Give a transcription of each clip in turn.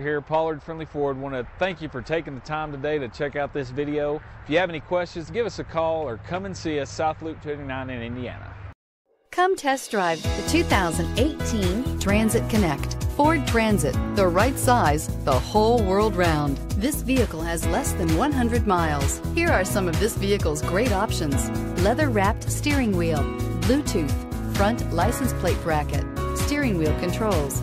Here, Pollard Friendly Ford. Want to thank you for taking the time today to check out this video. If you have any questions, give us a call or come and see us South Loop 29 in Indiana. Come test drive the 2018 Transit Connect. Ford Transit, the right size, the whole world round. This vehicle has less than 100 miles. Here are some of this vehicle's great options. Leather wrapped steering wheel, Bluetooth, front license plate bracket, steering wheel controls.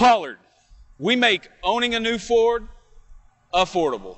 Pollard, we make owning a new Ford affordable.